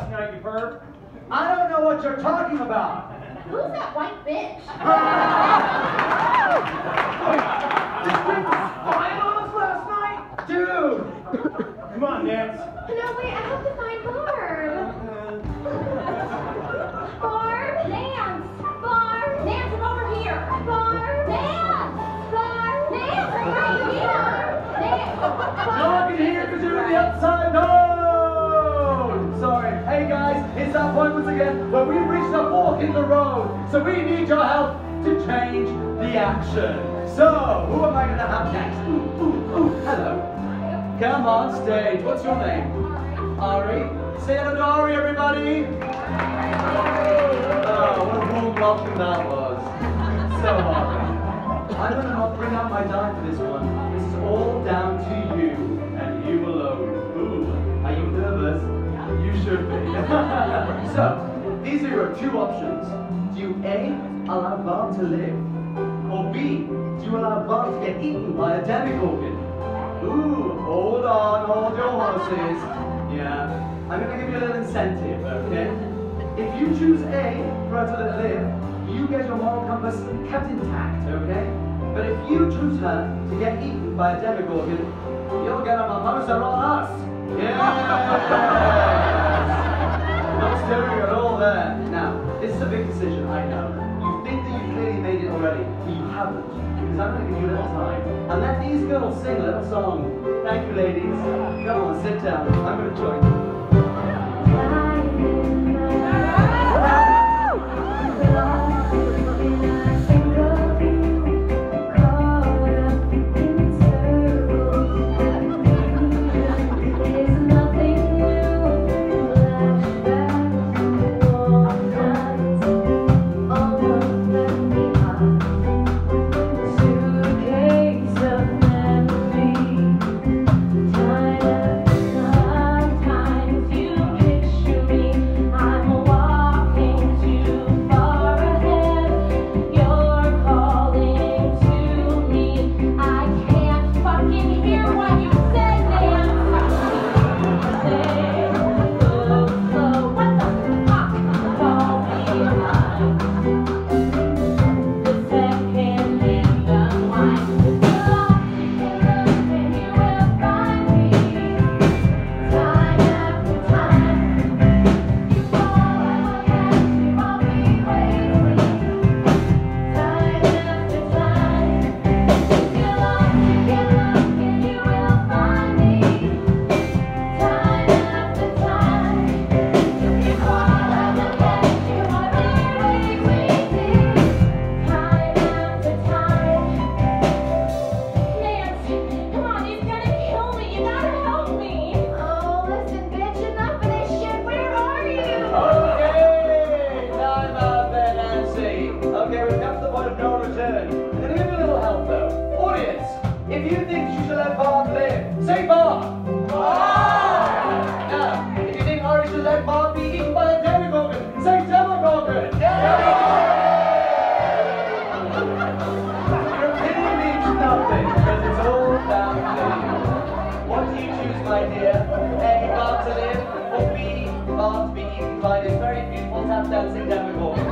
last night, you perv? I don't know what you're talking about. Who's that white bitch? again where we've reached a fork in the road. So we need your help to change the action. So, who am I going to have next? Ooh, ooh, ooh, hello. Come on stage. What's your name? Ari. Say hello to Ari, everybody. Oh, what a warm welcome that was. So Ari. I'm going to not bring out my die for this one. This is all down to you so, these are your two options. Do you A, allow Bob to live? Or B, do you allow Bob to get eaten by a demogorgon? Ooh, hold on, hold your horses. Yeah, I'm to give you a little incentive, okay? If you choose A, for to live, you get your moral compass kept intact, okay? But if you choose her to get eaten by a demogorgon, you'll get a mimosa on us. Yes! Not steering at all there. Now, this is a big decision, I know. You think that you've clearly made it already, but you haven't. Because I'm going to give you a little time. And let these girls sing a little song. Thank you, ladies. Come on, sit down. I'm going to join you. You think you should let Bob live, say Bob. Now, if you think Ari should let Bob be eaten by a demogorgon, say demogorgon. Your opinion means nothing because it's all to you. What do you choose, my dear? A, Bob to live, or B, Bob to be eaten by this very beautiful tap dancing demogorgon?